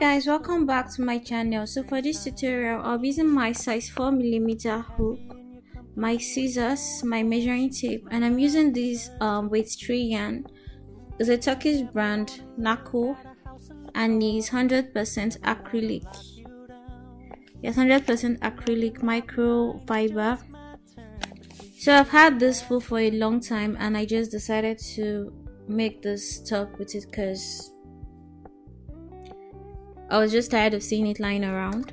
guys welcome back to my channel. So for this tutorial i'll be using my size 4 millimeter hook my scissors my measuring tape and i'm using this um with three yarn. It's a turkish brand nako and it's 100 percent acrylic. Yes 100 percent acrylic microfiber. So i've had this wool for a long time and i just decided to make this top with it because I was just tired of seeing it lying around.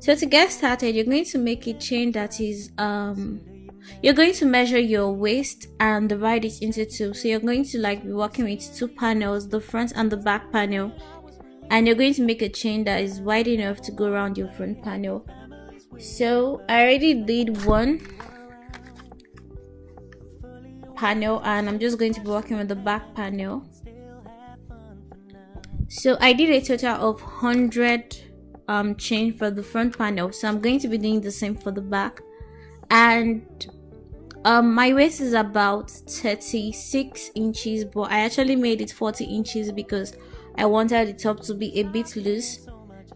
So to get started, you're going to make a chain that is um you're going to measure your waist and divide it into two. So you're going to like be working with two panels, the front and the back panel. And you're going to make a chain that is wide enough to go around your front panel. So I already did one panel and I'm just going to be working with the back panel so I did a total of 100 um, chain for the front panel. So I'm going to be doing the same for the back. And um, my waist is about 36 inches but I actually made it 40 inches because I wanted the top to be a bit loose.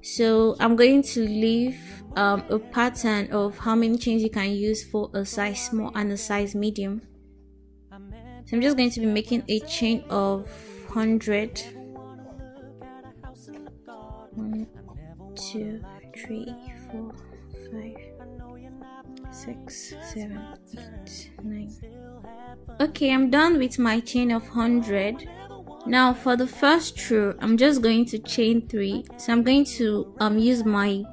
So I'm going to leave um, a pattern of how many chains you can use for a size small and a size medium. So I'm just going to be making a chain of 100 one, two, three, four, five, six, seven, eight, nine. Okay, I'm done with my chain of 100. Now for the first row, I'm just going to chain 3. So I'm going to um use my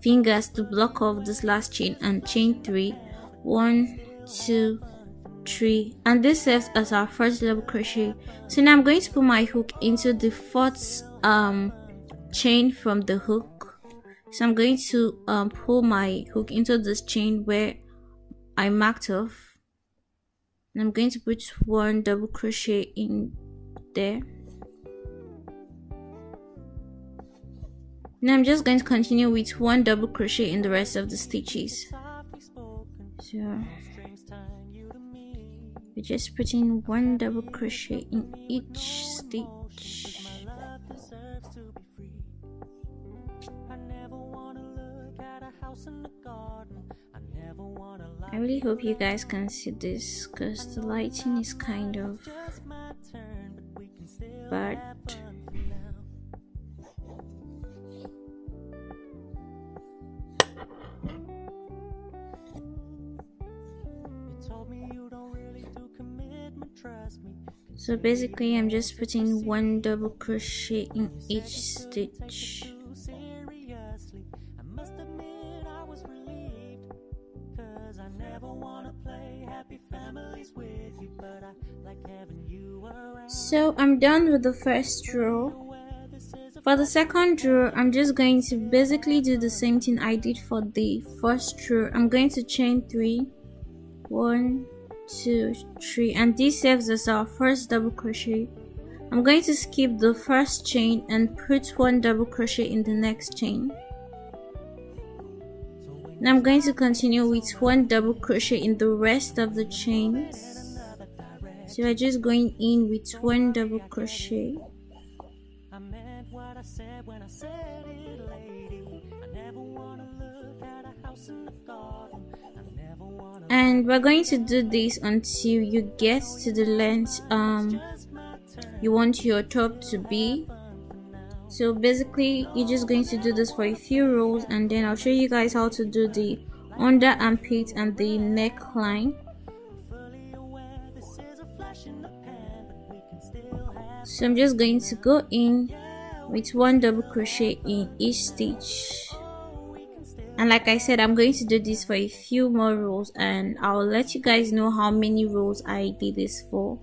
fingers to block off this last chain and chain 3. 1, 2, 3 and this serves as our first double crochet. So now I'm going to put my hook into the fourth um chain from the hook. So I'm going to um, pull my hook into this chain where I marked off. And I'm going to put one double crochet in there. Now I'm just going to continue with one double crochet in the rest of the stitches. So we're just putting one double crochet in each stitch I really hope you guys can see this because the lighting is kind of bad. So basically I'm just putting one double crochet in each stitch. So I'm done with the first row. For the second row, I'm just going to basically do the same thing I did for the first row. I'm going to chain three, one, two, three, and this serves as our first double crochet. I'm going to skip the first chain and put one double crochet in the next chain. Now I'm going to continue with one double crochet in the rest of the chains so we're just going in with one double crochet. And we're going to do this until you get to the length um you want your top to be so basically you're just going to do this for a few rows and then I'll show you guys how to do the under armpit and the neckline. So I'm just going to go in with one double crochet in each stitch. And like I said I'm going to do this for a few more rows and I'll let you guys know how many rows I did this for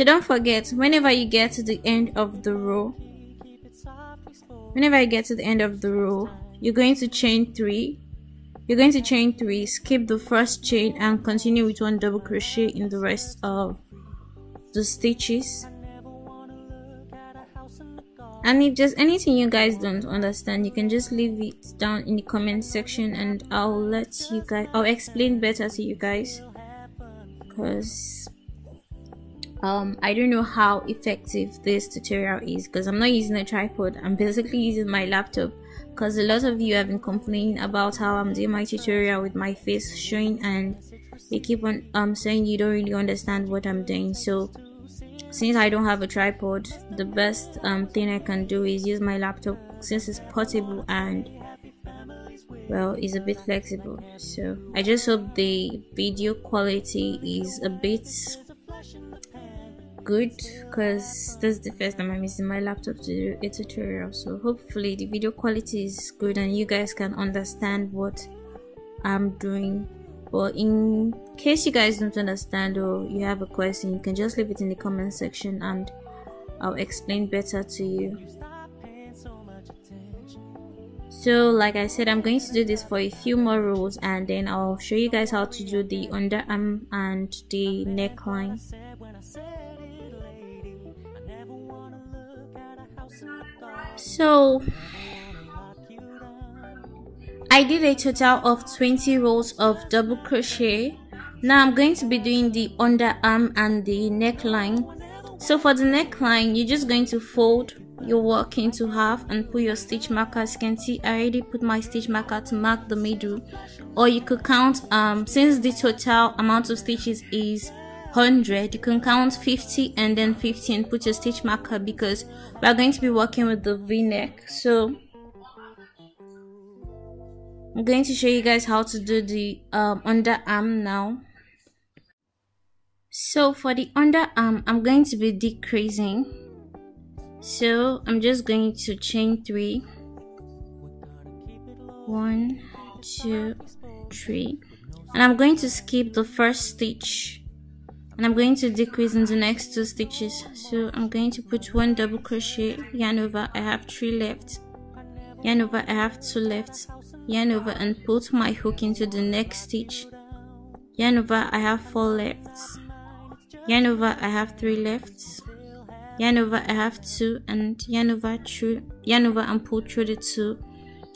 So don't forget, whenever you get to the end of the row, whenever I get to the end of the row you're going to chain three. You're going to chain three skip the first chain and continue with one double crochet in the rest of the stitches. And if there's anything you guys don't understand you can just leave it down in the comment section and i'll let you guys i'll explain better to you guys. Because um i don't know how effective this tutorial is because i'm not using a tripod. I'm basically using my laptop because a lot of you have been complaining about how i'm doing my tutorial with my face showing and they keep on um saying you don't really understand what i'm doing. So since I don't have a tripod the best um, thing I can do is use my laptop since it's portable and well it's a bit flexible. So I just hope the video quality is a bit good because this is the first time I'm using my laptop to do a tutorial. So hopefully the video quality is good and you guys can understand what I'm doing. But in case you guys don't understand or you have a question you can just leave it in the comment section and I'll explain better to you. So like I said I'm going to do this for a few more rows and then I'll show you guys how to do the underarm and the neckline so I did a total of 20 rows of double crochet. Now I'm going to be doing the underarm and the neckline. So for the neckline, you're just going to fold your work into half and put your stitch marker. As you can see, I already put my stitch marker to mark the middle. Or you could count, um, since the total amount of stitches is 100 you can count 50 and then 50 and put your stitch marker because we are going to be working with the v-neck so I'm going to show you guys how to do the um, underarm now. So for the underarm, I'm going to be decreasing. So I'm just going to chain three. One, two, three. And I'm going to skip the first stitch. And I'm going to decrease in the next two stitches. So I'm going to put one double crochet, yarn over, I have three left. Yarn over, I have two left. Yarn over and put my hook into the next stitch. Yarn over I have four left. Yarn over I have three left. Yarn over I have two and yarn over through yarn over and pull through the two.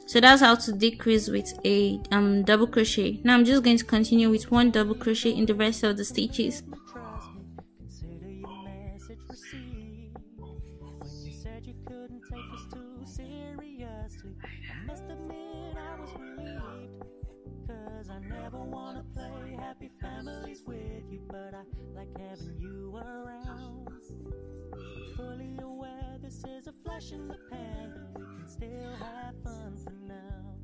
So that's how to decrease with a um double crochet. Now I'm just going to continue with one double crochet in the rest of the stitches flash in the pan, we can still have fun for now.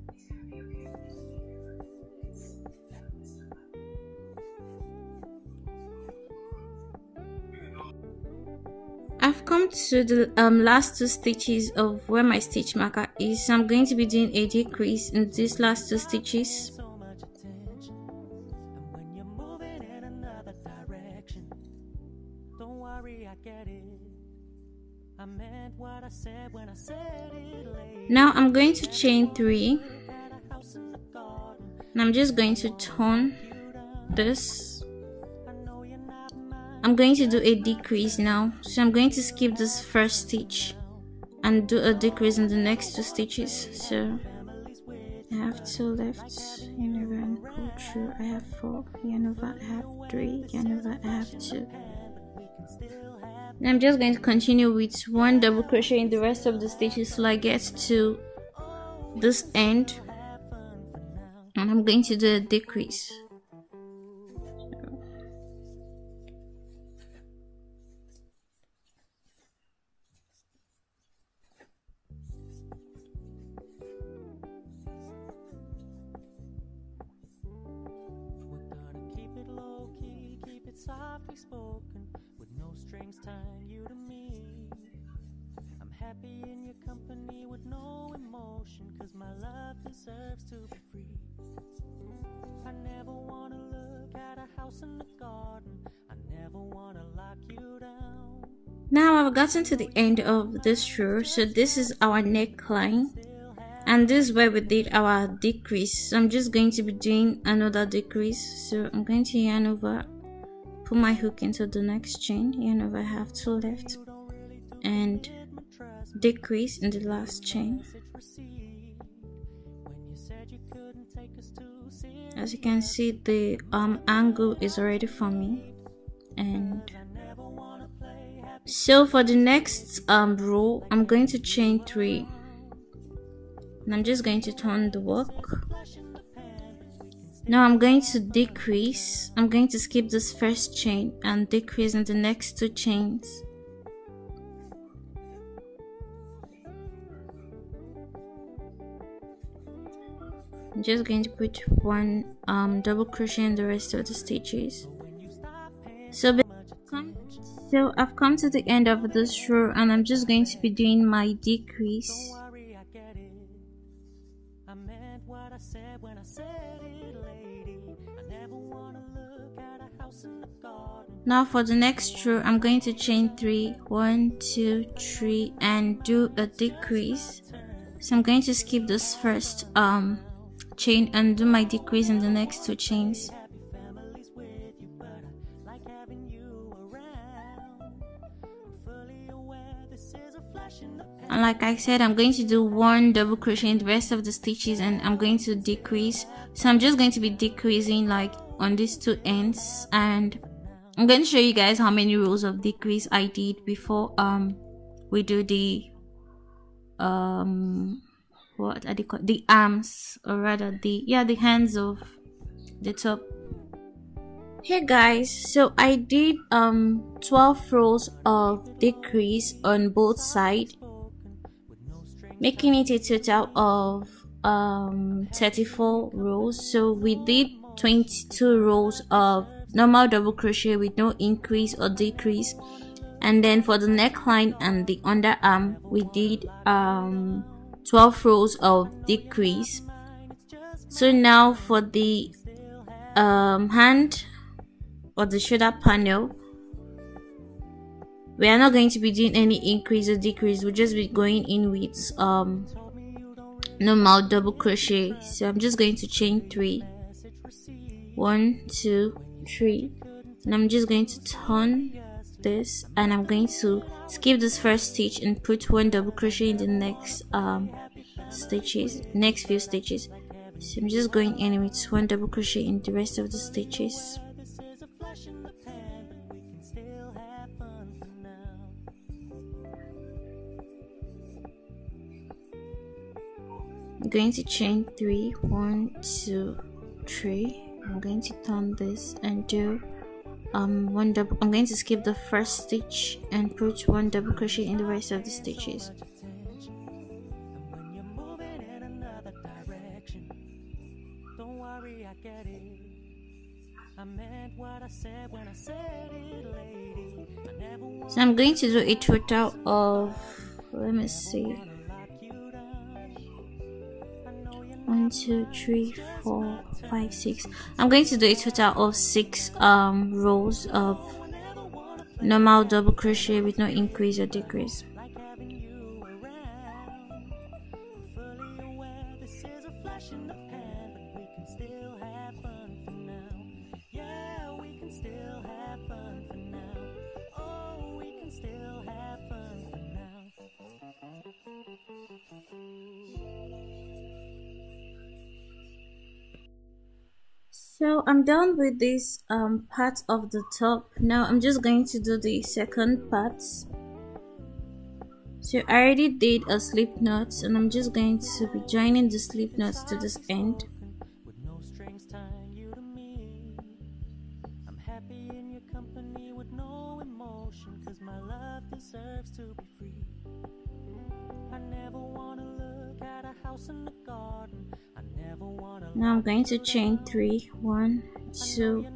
I've come to the um, last two stitches of where my stitch marker is. So I'm going to be doing a decrease in these last two stitches Now I'm going to chain 3 and I'm just going to turn this. I'm going to do a decrease now. So I'm going to skip this first stitch and do a decrease in the next two stitches. So I have two left, yarn over and pull through. I have four, yarn over, I have three, yarn over, I have two. I'm just going to continue with one double crochet in the rest of the stitches till I get to this end. And I'm going to do a decrease. Softly spoken strings tying you to me. I'm happy in your company with no emotion, cause my love deserves to be free. I never wanna look at a house in the garden, I never wanna lock you down. Now I've gotten to the end of this row, so this is our neckline and this is where we did our decrease so i'm just going to be doing another decrease so i'm going to yarn over put my hook into the next chain you know I have two left and decrease in the last chain. As you can see the um, angle is already me, and so for the next um, row I'm going to chain three. And I'm just going to turn the work now I'm going to decrease. I'm going to skip this first chain and decrease in the next two chains. I'm just going to put one um, double crochet in the rest of the stitches. So so I've come to the end of this row and I'm just going to be doing my decrease now for the next row I'm going to chain three. One two three and do a decrease. So I'm going to skip this first um chain and do my decrease in the next two chains. And like I said I'm going to do one double crochet in the rest of the stitches and I'm going to decrease. So I'm just going to be decreasing like on these two ends and I'm going to show you guys how many rows of decrease I did before um we do the um what are they called? The arms or rather the yeah the hands of the top. Hey guys. So i did um 12 rows of decrease on both sides making it a total of um 34 rows so we did 22 rows of normal double crochet with no increase or decrease. And then for the neckline and the underarm we did um 12 rows of decrease. So now for the um, hand or the shoulder panel we are not going to be doing any increase or decrease. We'll just be going in with um normal double crochet. So i'm just going to chain three. One two three. And i'm just going to turn this and I'm going to skip this first stitch and put one double crochet in the next um, stitches next few stitches. So I'm just going in with one double crochet in the rest of the stitches. I'm going to chain three one two three I'm going to turn this and do um one double i'm going to skip the first stitch and put one double crochet in the rest of the stitches. So i'm going to do a total of let me see. one two three four five six. I'm going to do a total of six um rows of normal double crochet with no increase or decrease i'm done with this um, part of the top. Now i'm just going to do the second part. So i already did a slip knot and i'm just going to be joining the slip knots to this end. Deserves to be free. I never wanna look a house in the garden. Now I'm going to chain three one two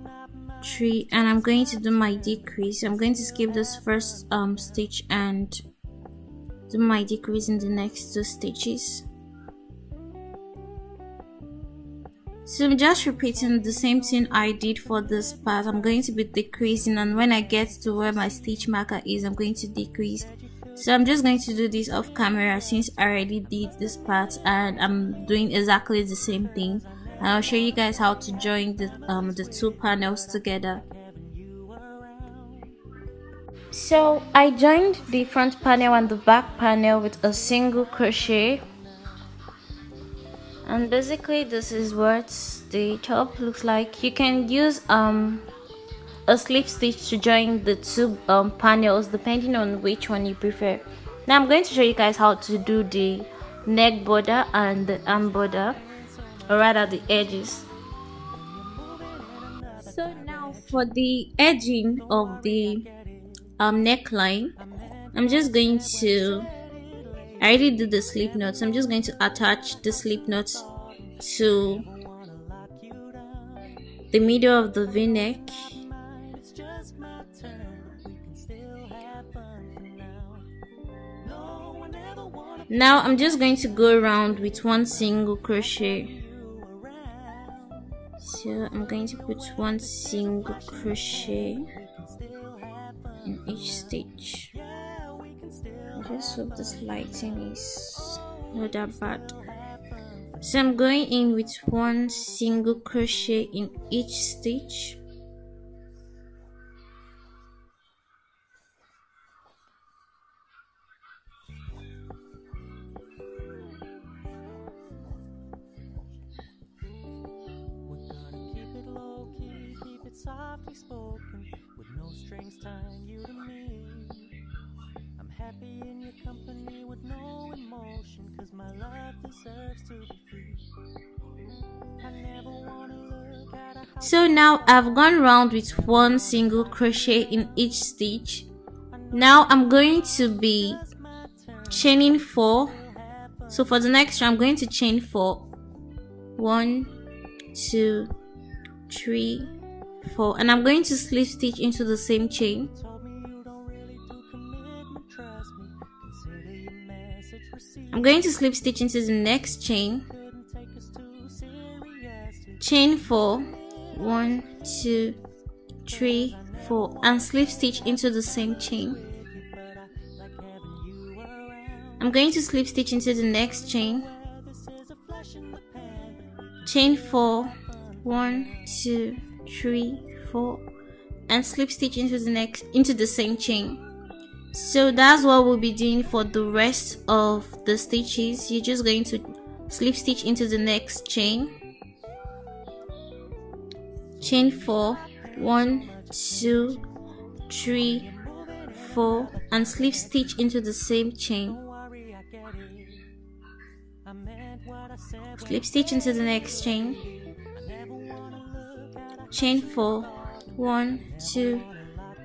three and I'm going to do my decrease. I'm going to skip this first um, stitch and do my decrease in the next two stitches. So I'm just repeating the same thing I did for this part. I'm going to be decreasing and when I get to where my stitch marker is I'm going to decrease so i'm just going to do this off camera since i already did this part and i'm doing exactly the same thing. And i'll show you guys how to join the um the two panels together. So I joined the front panel and the back panel with a single crochet. And basically this is what the top looks like. You can use um a slip stitch to join the two um, panels depending on which one you prefer now i'm going to show you guys how to do the neck border and the arm border or rather the edges so now for the edging of the um, neckline i'm just going to I already did the slip knots. I'm just going to attach the slip knots to the middle of the v-neck. Now I'm just going to go around with one single crochet. So I'm going to put one single crochet in each stitch. I just hope this lighting is not that bad. So i'm going in with one single crochet in each stitch you to me. Happy in your company with no emotion Cause my love deserves to be free. So now I've gone round with one single crochet in each stitch. Now I'm going to be chaining four. So for the next round I'm going to chain four. four. One two three four and I'm going to slip stitch into the same chain. I'm going to slip stitch into the next chain. Chain 4 1 2 3 4 and slip stitch into the same chain. I'm going to slip stitch into the next chain. Chain 4 1 2 3 4 and slip stitch into the next into the same chain. So that's what we'll be doing for the rest of the stitches. You're just going to slip stitch into the next chain. Chain four one two three four and slip stitch into the same chain. Slip stitch into the next chain chain four one two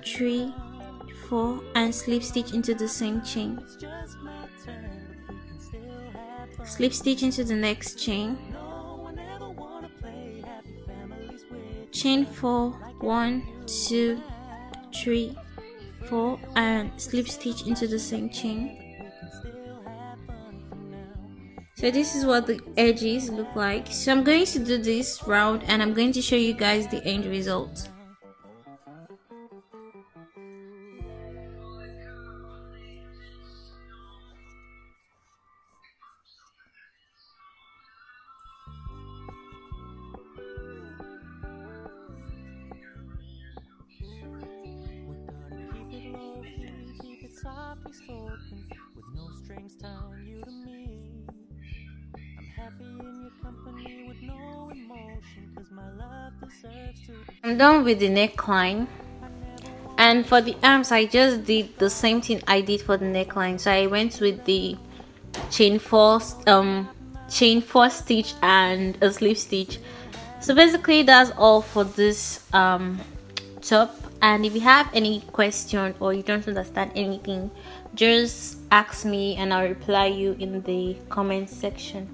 three 4 and slip stitch into the same chain. Slip stitch into the next chain. Chain 4 1 2 3 4 and slip stitch into the same chain so this is what the edges look like. So i'm going to do this round and i'm going to show you guys the end result done with the neckline. And for the arms I just did the same thing I did for the neckline. So I went with the chain four um chain four stitch and a slip stitch. So basically that's all for this um top and if you have any question or you don't understand anything just ask me and i'll reply you in the comment section